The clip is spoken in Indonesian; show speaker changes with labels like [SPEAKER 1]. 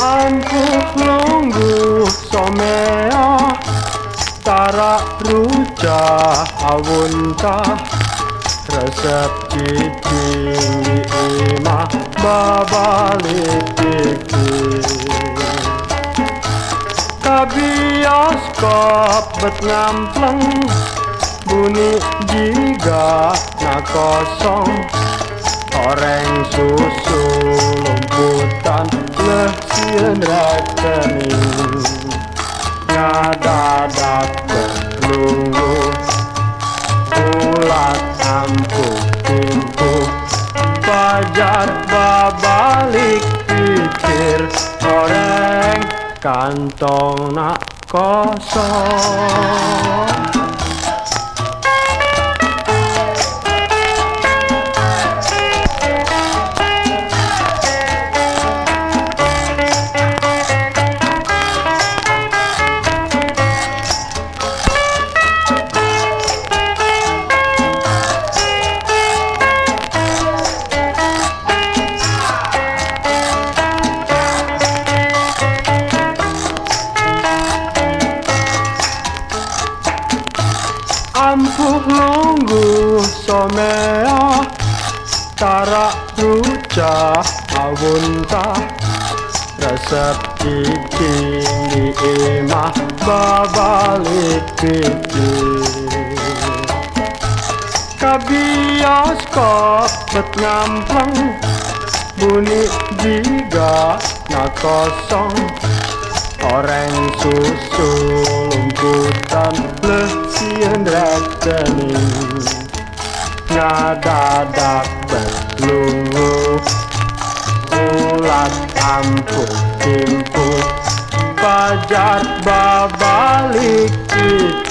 [SPEAKER 1] Angguk nunggu somea Tara ruca awunta Resep cici imah babalik iki Kabioskop bet ngampleng Bunyi jiga na kosong Oreng susu lesien rekening Ngadadak berlunggu Ulat ampuk pintu Fajar babalik pikir Oreng kantong nak kosong ampuh lunggu somea tarak ruca awunta resep iki di imah babalik pikir kabioskop bet ngampleng bunyi jiga na kosong. Oreng susu lumputan lesien rekening ngadadak berlunggu ulat ampuh timpuh pajar babalik kita